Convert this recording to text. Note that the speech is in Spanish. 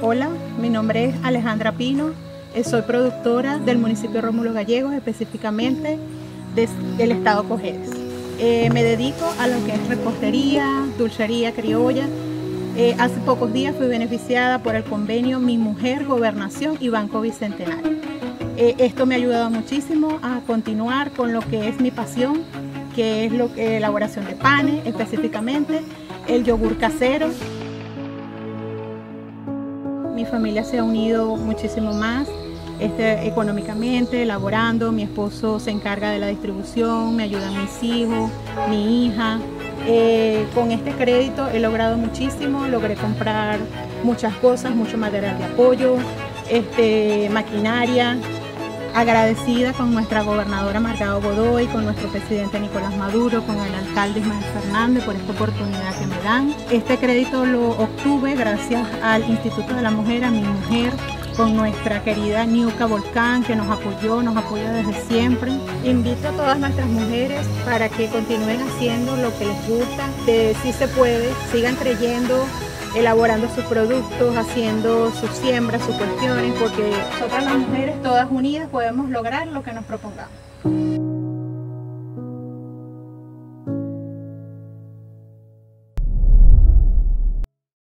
Hola, mi nombre es Alejandra Pino, eh, soy productora del municipio Rómulo Gallegos, específicamente del estado Cojedes. Eh, me dedico a lo que es repostería, dulcería criolla. Eh, hace pocos días fui beneficiada por el convenio Mi Mujer, Gobernación y Banco Bicentenario. esto me ha ayudado muchísimo a continuar con lo que es mi pasión, que es la elaboración de panes específicamente, el yogur casero, mi familia se ha unido muchísimo más este, económicamente, elaborando. Mi esposo se encarga de la distribución, me ayudan mis hijos, mi hija. Eh, con este crédito he logrado muchísimo, logré comprar muchas cosas, mucho material de apoyo, este, maquinaria, agradecida con nuestra gobernadora Margado Godoy, con nuestro presidente Nicolás Maduro, con el alcalde Ismael Fernández por esta oportunidad que me dan. Este crédito lo obtuve gracias al Instituto de la Mujer, a mi mujer, con nuestra querida Niuca Volcán que nos apoyó, nos apoya desde siempre. Invito a todas nuestras mujeres para que continúen haciendo lo que les gusta, que sí se puede, sigan creyendo elaborando sus productos, haciendo sus siembras, sus cuestiones, porque nosotras las mujeres todas unidas podemos lograr lo que nos propongamos.